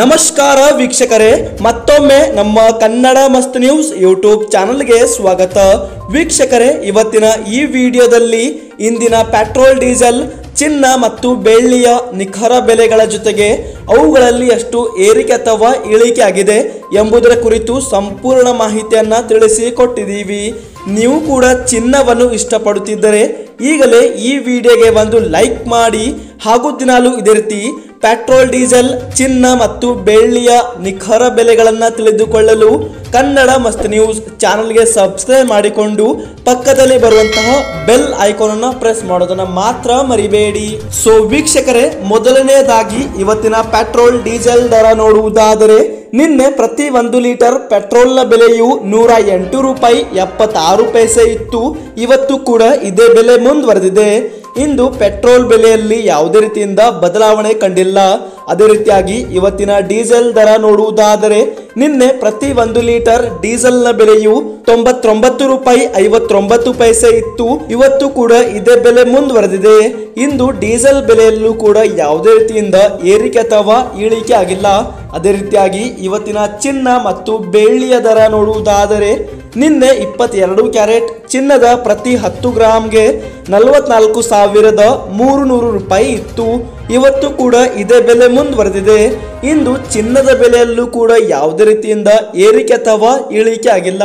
ನಮಸ್ಕಾರ ವೀಕ್ಷಕರೇ, ಮತ್ತೊಮ್ಮೆ ನಮ್ಮ ಕನ್ನಡ ಮಸ್ತ್ ನ್ಯೂಸ್ ಯೂಟ್ಯೂಬ್ ಚಾನಲ್ಗೆ ಸ್ವಾಗತ. ವೀಕ್ಷಕರೇ, ಇವತ್ತಿನ ಈ ವಿಡಿಯೋದಲ್ಲಿ ಇಂದಿನ ಪೆಟ್ರೋಲ್, ಡೀಸೆಲ್, ಚಿನ್ನ ಮತ್ತು ಬೆಳ್ಳಿಯ ನಿಖರ ಬೆಲೆಗಳ ಜೊತೆಗೆ ಅವುಗಳಲ್ಲಿ ಎಷ್ಟು ಏರಿಕೆ ಅಥವಾ ಇಳಿಕೆ ಆಗಿದೆ ಎಂಬುದರ ಕುರಿತು ಸಂಪೂರ್ಣ ಮಾಹಿತಿಯನ್ನು ತಿಳಿಸಿಕೊಟ್ಟಿದ್ದೀವಿ ನೀವು ಕೂಡ ಚಿನ್ನವನ್ನು ಇಷ್ಟಪಡುತ್ತಿದ್ದರೆ ಈಗಲೇ ಈ ವಿಡಿಯೋಗೆ ಒಂದು ಲೈಕ್ ಮಾಡಿ ಹಾಗೂ ದಿನಾಲು ಇದೇ ರೀತಿ ಪೆಟ್ರೋಲ್, ಡೀಸೆಲ್, ಚಿನ್ನ ಮತ್ತು ಬೆಳ್ಳಿಯ ನಿಖರ ಬೆಲೆಗಳನ್ನು ತಿಳಿದುಕೊಳ್ಳಲು ಕನ್ನಡ ಮಸ್ತ್ ನ್ಯೂಸ್ ಚಾನಲ್ಗೆ ಸಬ್ಸ್ಕ್ರೈಬ್ ಮಾಡಿಕೊಂಡು ಪಕ್ಕದಲ್ಲಿ ಬರುವಂತಹ ಬೆಲ್ ಐಕಾನ್ ಅನ್ನು ಪ್ರೆಸ್ ಮಾಡೋದನ್ನ ಮಾತ್ರ ಮರಿಬೇಡಿ. ಸೊ ವೀಕ್ಷಕರೇ ಮೊದಲನೆಯದಾಗಿ ಇವತ್ತಿನ ಪೆಟ್ರೋಲ್, ಡೀಸೆಲ್ ದರ ನೋಡುವುದಾದರೆ ನಿನ್ನೆ ಪ್ರತಿ ಒಂದು ಲೀಟರ್ ಪೆಟ್ರೋಲ್ನ ಬೆಲೆಯು ನೂರ ಎಂಟು ರೂಪಾಯಿ ಎಪ್ಪತ್ತಾರು ಪೈಸೆ ಇತ್ತು. ಇವತ್ತು ಕೂಡ ಇದೇ ಬೆಲೆ ಮುಂದುವರೆದಿದೆ. ಇಂದು ಪೆಟ್ರೋಲ್ ಬೆಲೆಯಲ್ಲಿ ಯಾವುದೇ ರೀತಿಯಿಂದ ಬದಲಾವಣೆ ಕಂಡಿಲ್ಲ. ಅದೇ ರೀತಿಯಾಗಿ ಇವತ್ತಿನ ಡೀಸೆಲ್ ದರ ನೋಡುವುದಾದರೆ ನಿನ್ನೆ ಪ್ರತಿ ಒಂದು ಲೀಟರ್ ಡೀಸೆಲ್ನ ಬೆಲೆಯು ತೊಂಬತ್ತೊಂಬತ್ತು ರೂಪಾಯಿ ಐವತ್ತೊಂಬತ್ತು ಪೈಸೆ ಇತ್ತು. ಇವತ್ತು ಕೂಡ ಇದೇ ಬೆಲೆ ಮುಂದುವರೆದಿದೆ. ಇಂದು ಡೀಸೆಲ್ ಬೆಲೆಯಲ್ಲೂ ಕೂಡ ಯಾವುದೇ ರೀತಿಯಿಂದ ಏರಿಕೆ ಅಥವಾ ಇಳಿಕೆ ಆಗಿಲ್ಲ. ಅದೇ ರೀತಿಯಾಗಿ ಇವತ್ತಿನ ಚಿನ್ನ ಮತ್ತು ಬೆಳ್ಳಿಯ ದರ ನೋಡುವುದಾದರೆ ನಿನ್ನೆ ಇಪ್ಪತ್ತೆರಡು ಕ್ಯಾರೆಟ್ ಚಿನ್ನದ ಪ್ರತಿ ಹತ್ತು ಗ್ರಾಮ್ಗೆ ನಲವತ್ನಾಲ್ಕು ಸಾವಿರದ ಮೂರು ನೂರು ರೂಪಾಯಿ ಇತ್ತು. ಇವತ್ತು ಕೂಡ ಇದೇ ಬೆಲೆ ಮುಂದುವರೆದಿದೆ. ಇಂದು ಚಿನ್ನದ ಬೆಲೆಯಲ್ಲೂ ಕೂಡ ಯಾವುದೇ ರೀತಿಯಿಂದ ಏರಿಕೆ ಅಥವಾ ಇಳಿಕೆ ಆಗಿಲ್ಲ.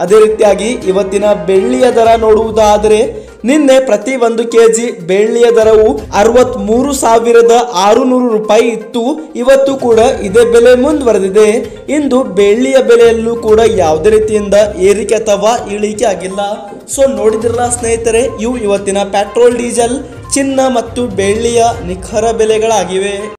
ಅದೇ ರೀತಿಯಾಗಿ ಇವತ್ತಿನ ಬೆಳ್ಳಿಯ ದರ ನೋಡುವುದಾದರೆ ನಿನ್ನೆ ಪ್ರತಿ ಒಂದು ಕೆಜಿ ಬೆಳ್ಳಿಯ ದರವು ಅರವತ್ ಮೂರು ಸಾವಿರದ ಆರುನೂರು ರೂಪಾಯಿ ಇತ್ತು. ಇವತ್ತು ಕೂಡ ಇದೇ ಬೆಲೆ ಮುಂದುವರೆದಿದೆ. ಇಂದು ಬೆಳ್ಳಿಯ ಬೆಲೆಯಲ್ಲೂ ಕೂಡ ಯಾವುದೇ ರೀತಿಯಿಂದ ಏರಿಕೆ ಅಥವಾ ಇಳಿಕೆ ಆಗಿಲ್ಲ. ಸೊ ನೋಡಿದಿರಲ್ಲ ಸ್ನೇಹಿತರೆ, ಇವು ಇವತ್ತಿನ ಪೆಟ್ರೋಲ್ ಡೀಸೆಲ್ ಚಿನ್ನ ಮತ್ತು ಬೆಳ್ಳಿಯ ನಿಖರ ಬೆಲೆಗಳಾಗಿವೆ.